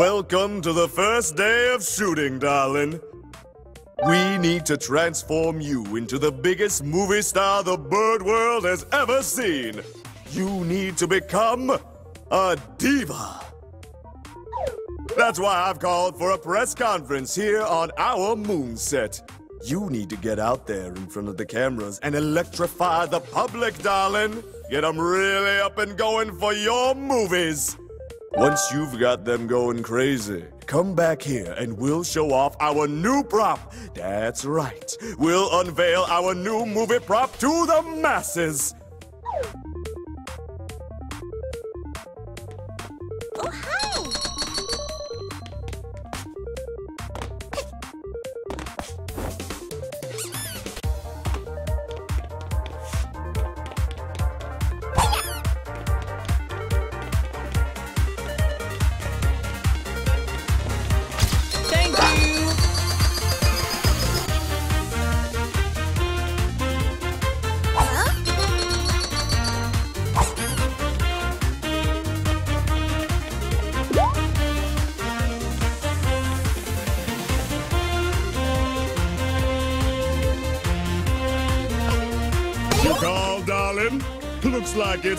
Welcome to the first day of shooting, darling. We need to transform you into the biggest movie star the bird world has ever seen. You need to become a diva. That's why I've called for a press conference here on our moon set. You need to get out there in front of the cameras and electrify the public, darling. Get them really up and going for your movies. Once you've got them going crazy, come back here and we'll show off our new prop. That's right. We'll unveil our new movie prop to the masses.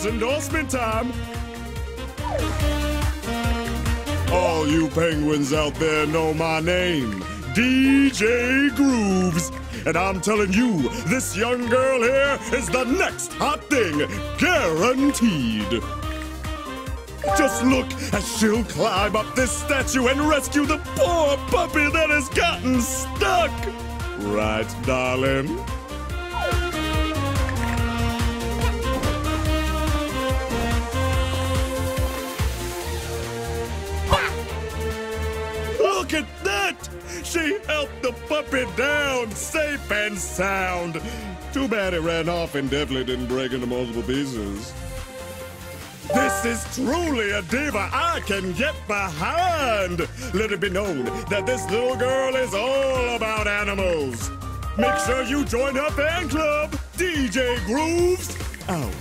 It's endorsement time. All you penguins out there know my name, DJ Grooves. And I'm telling you, this young girl here is the next hot thing, guaranteed. Just look as she'll climb up this statue and rescue the poor puppy that has gotten stuck. Right, darling? She helped the puppy down safe and sound. Too bad it ran off and definitely didn't break into multiple pieces. This is truly a diva I can get behind. Let it be known that this little girl is all about animals. Make sure you join her fan club, DJ Grooves. Out.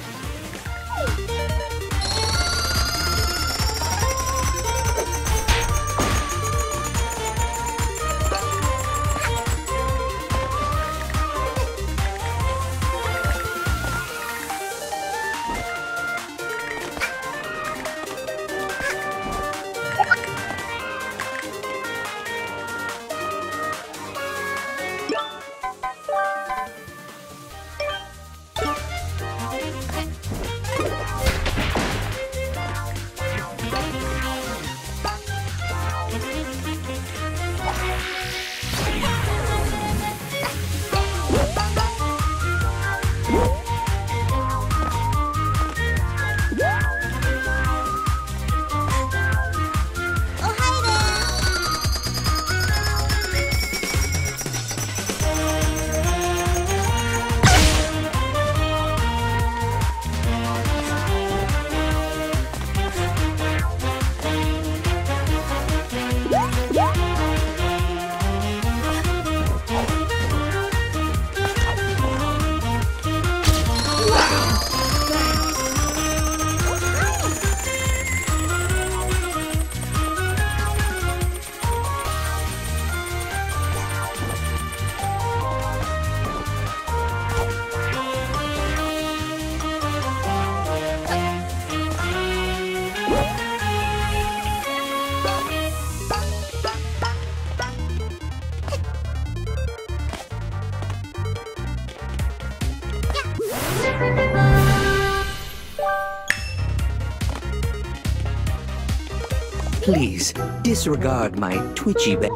Please disregard my twitchy ba-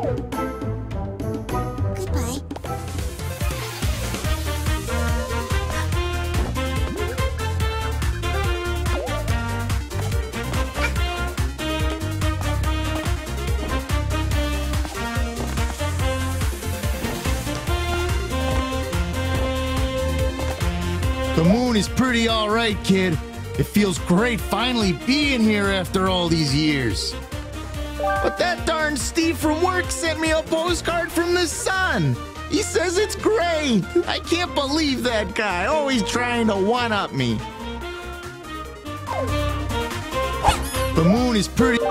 Goodbye. The moon is pretty alright, kid. It feels great finally being here after all these years. But that darn Steve from work sent me a postcard from the sun. He says it's great. I can't believe that guy, always trying to one up me. The moon is pretty.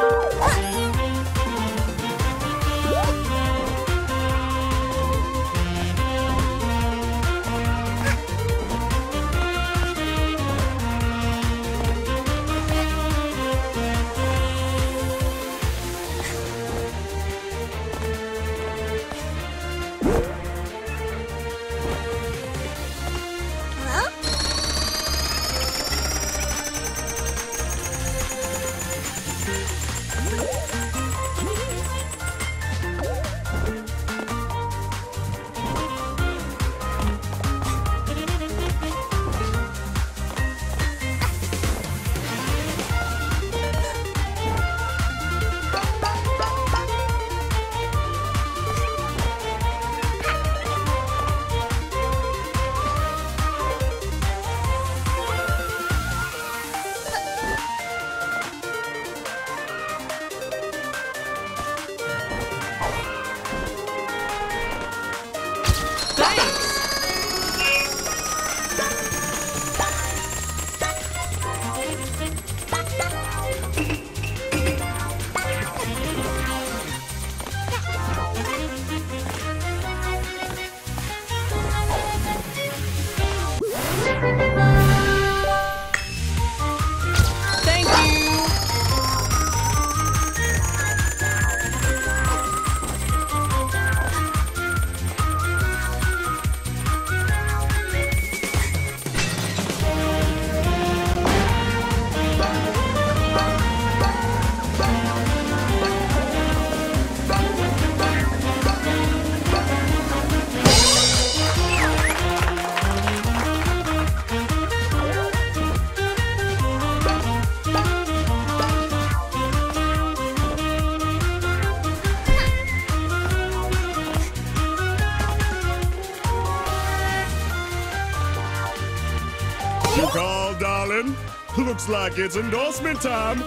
Looks like it's endorsement time.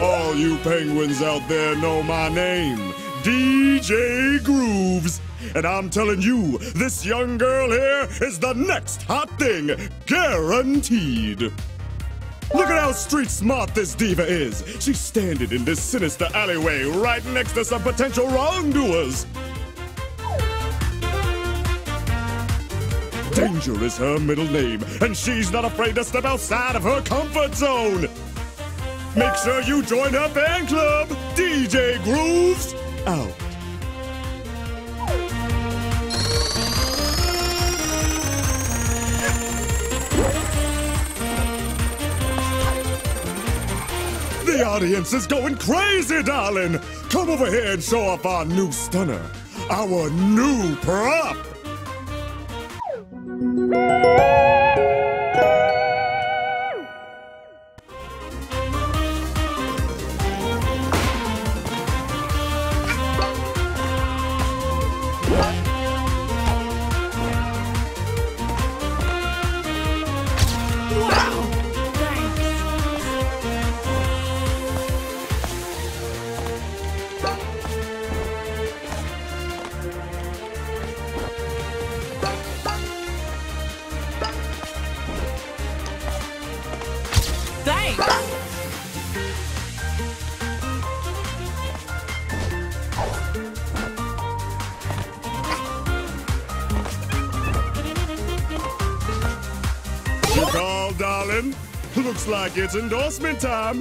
All you penguins out there know my name, DJ Grooves. And I'm telling you, this young girl here is the next hot thing, guaranteed. Look at how street smart this diva is. She's standing in this sinister alleyway right next to some potential wrongdoers. Danger is her middle name, and she's not afraid to step outside of her comfort zone. Make sure you join her fan club, DJ Grooves. Out. The audience is going crazy, darling. Come over here and show off our new stunner, our new prop. It's endorsement time.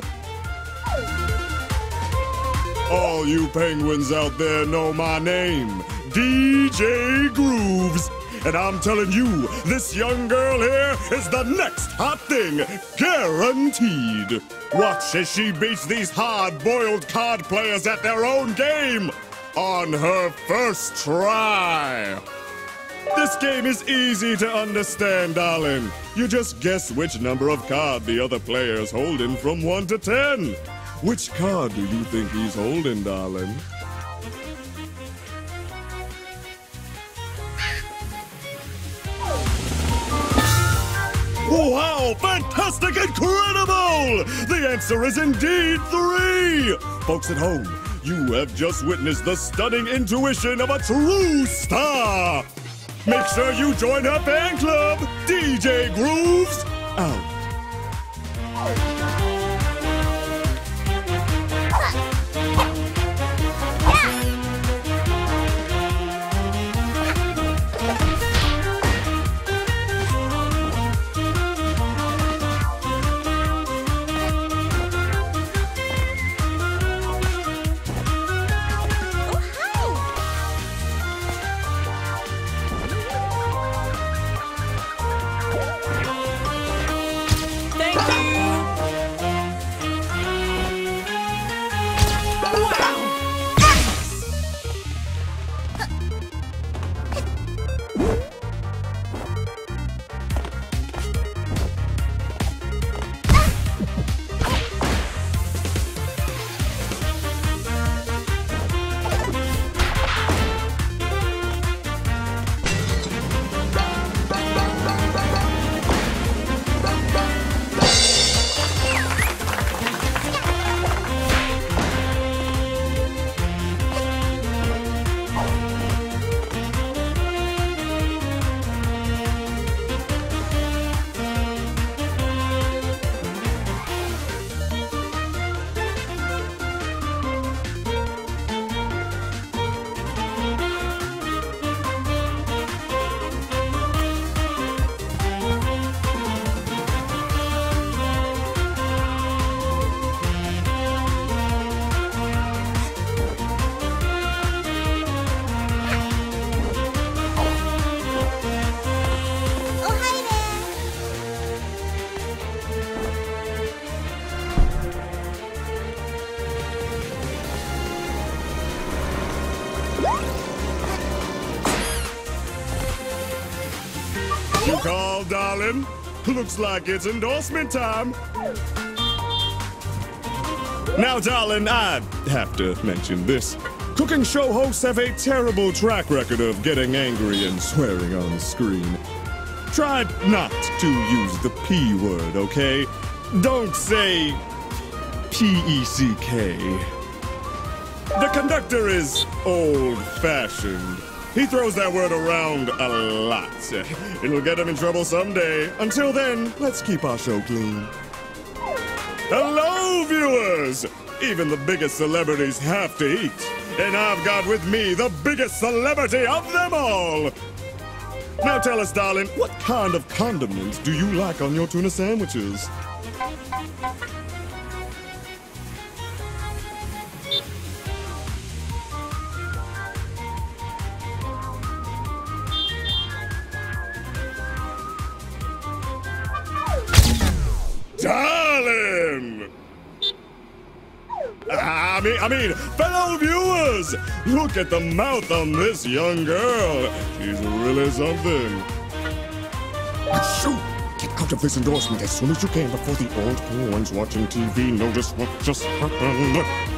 All you penguins out there know my name, DJ Grooves. And I'm telling you, this young girl here is the next hot thing, guaranteed. Watch as she beats these hard-boiled card players at their own game on her first try. This game is easy to understand, darling. You just guess which number of card the other player's holding from 1 to 10. Which card do you think he's holding, darling? Wow, fantastic, incredible! The answer is indeed three! Folks at home, you have just witnessed the stunning intuition of a true star! Make sure you join her fan club, DJ Grooves Out. Looks like it's endorsement time. Now, darling, I have to mention this. Cooking show hosts have a terrible track record of getting angry and swearing on screen. Try not to use the P word, okay? Don't say P E C K. The conductor is old fashioned. He throws that word around a lot. It'll get him in trouble someday. Until then, let's keep our show clean. Hello, viewers! Even the biggest celebrities have to eat. And I've got with me the biggest celebrity of them all. Now tell us, darling, what kind of condiments do you like on your tuna sandwiches? I mean, I mean, fellow viewers, look at the mouth on this young girl. She's really something. Shoot! Get out of this endorsement as soon as you can before the old ones watching TV notice what just happened.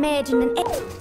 Imagine an.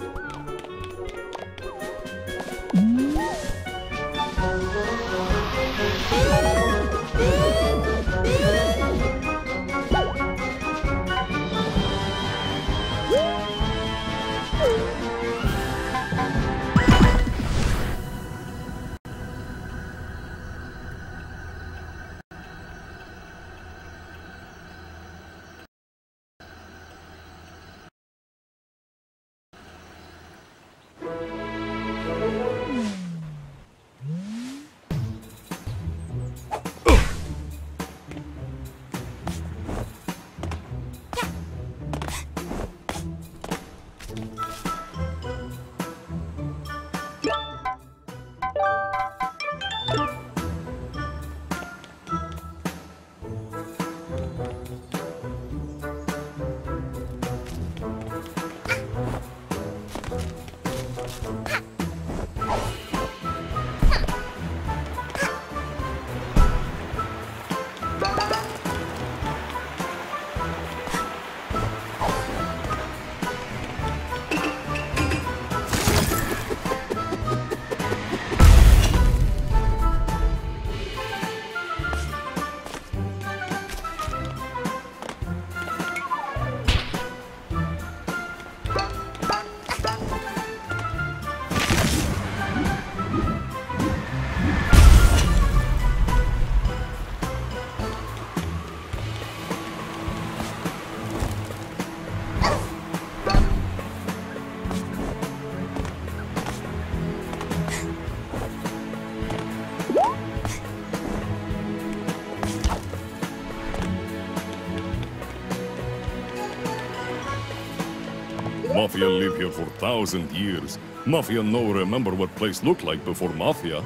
Mafia live here for thousand years. Mafia no remember what place looked like before Mafia.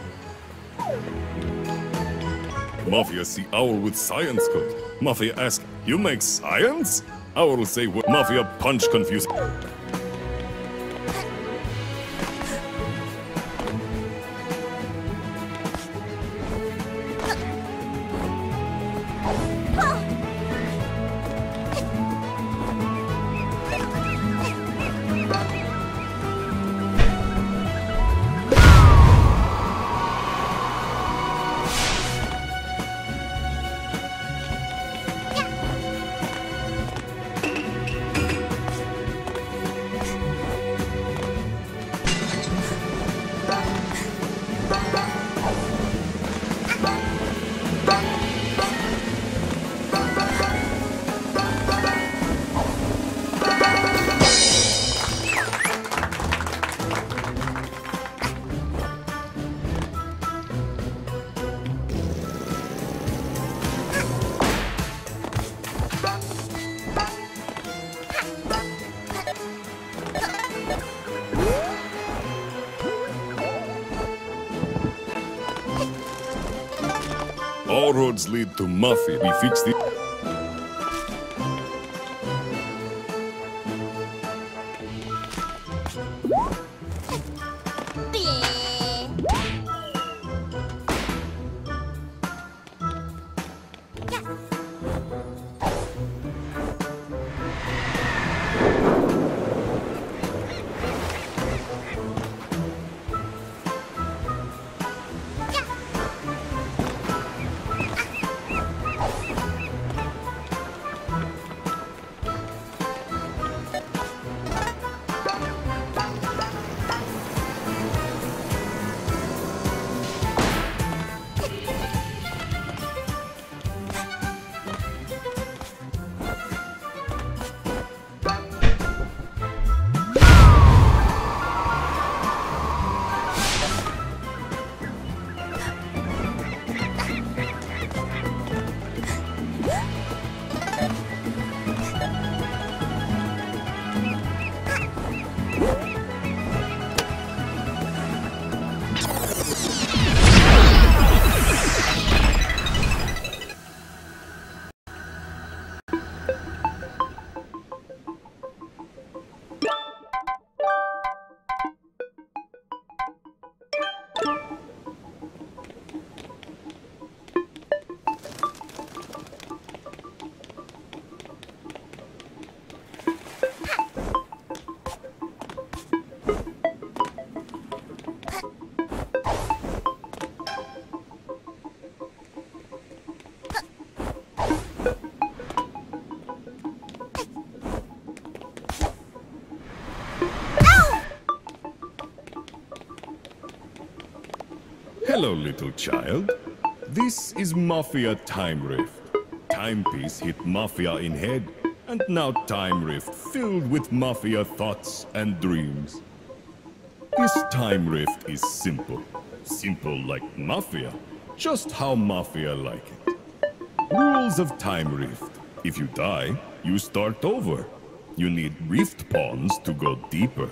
Mafia see owl with science coat. Mafia ask, you make science? Owl say, what? Mafia punch confused. Roads lead to Mafia. We fix the... Hello, little child. This is Mafia Time Rift. Timepiece hit Mafia in head, and now Time Rift filled with Mafia thoughts and dreams. This Time Rift is simple. Simple like Mafia. Just how Mafia like it. Rules of Time Rift. If you die, you start over. You need Rift Pons to go deeper.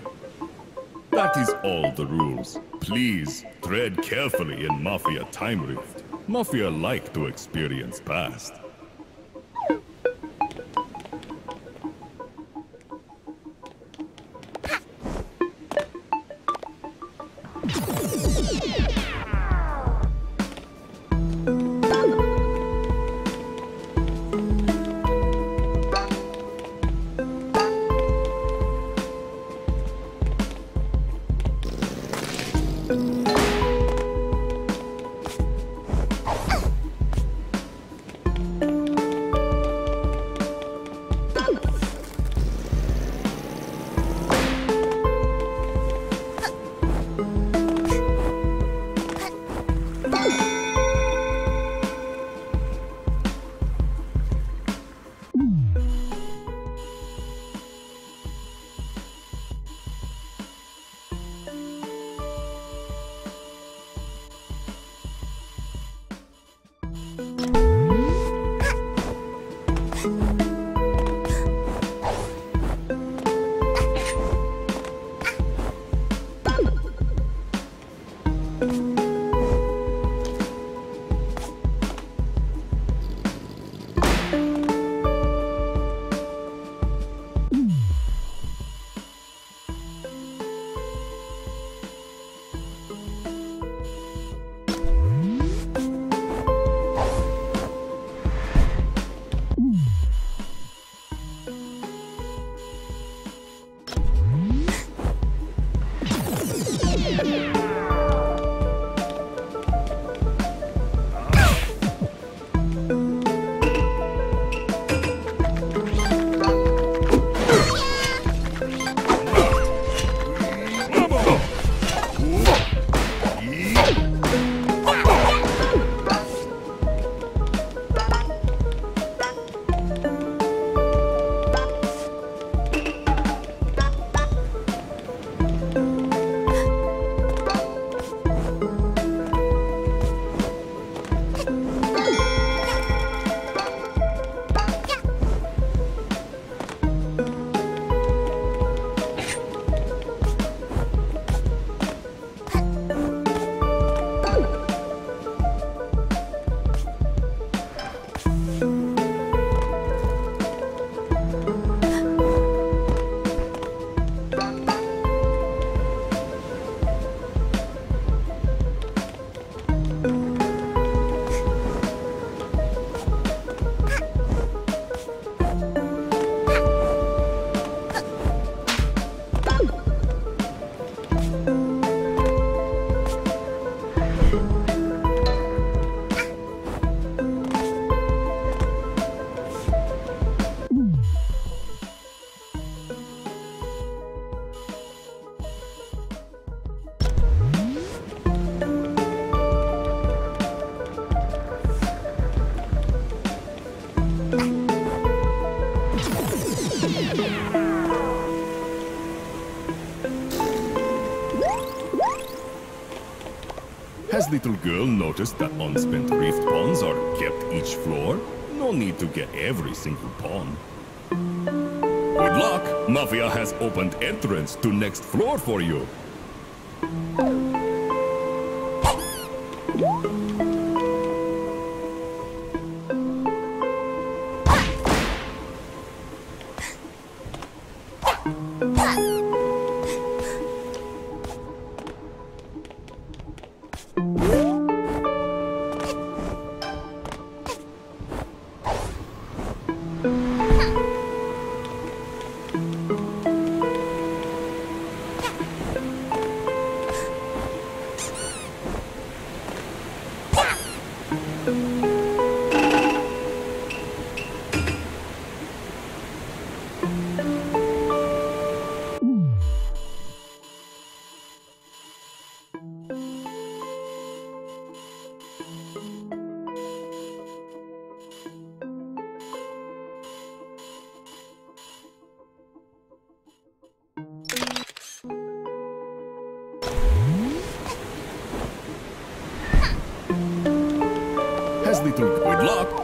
That is all the rules. Please, tread carefully in Mafia Time Rift. Mafia like to experience past. Little girl noticed that unspent rift pons are kept each floor? No need to get every single pon. Good luck! Mafia has opened entrance to next floor for you. Little good luck.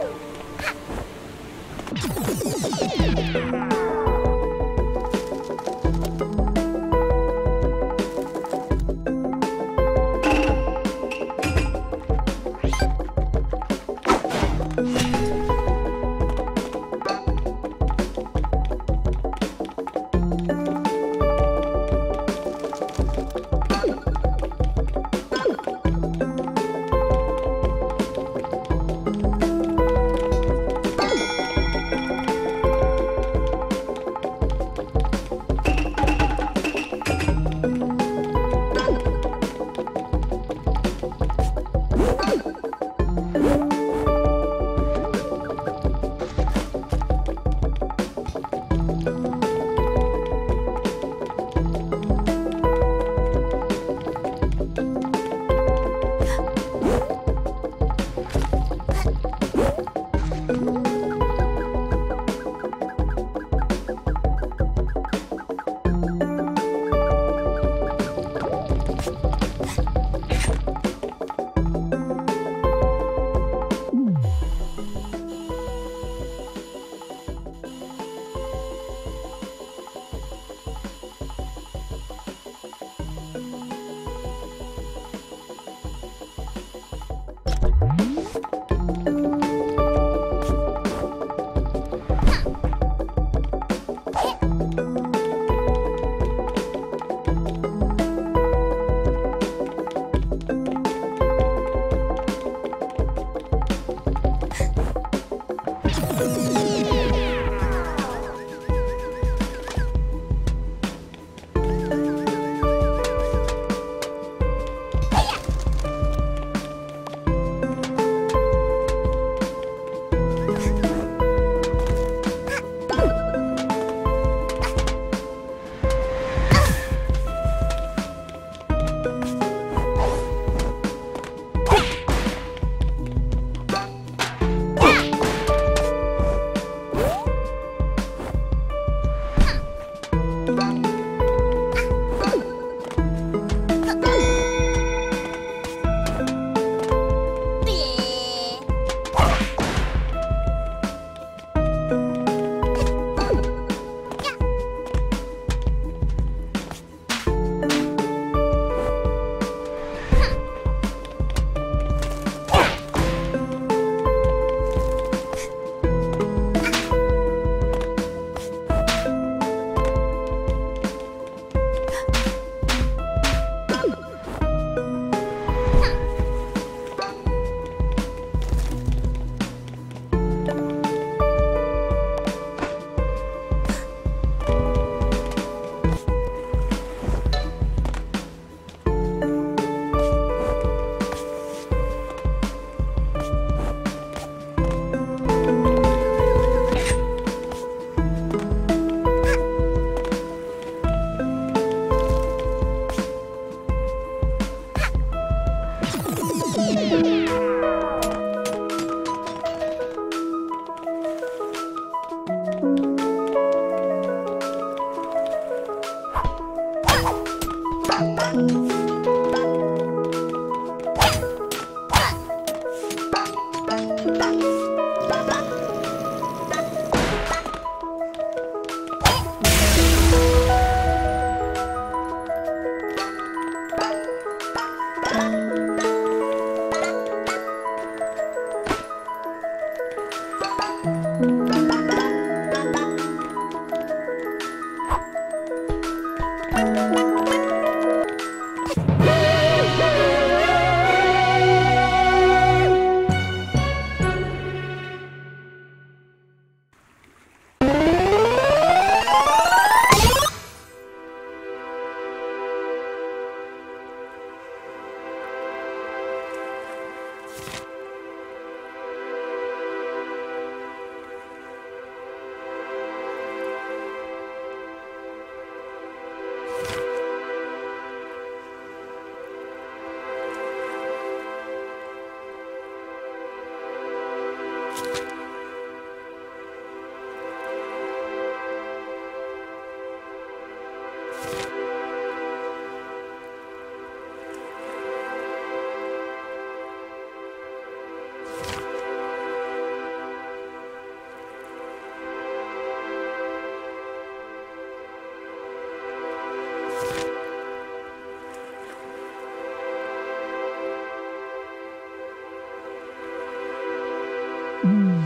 Mm.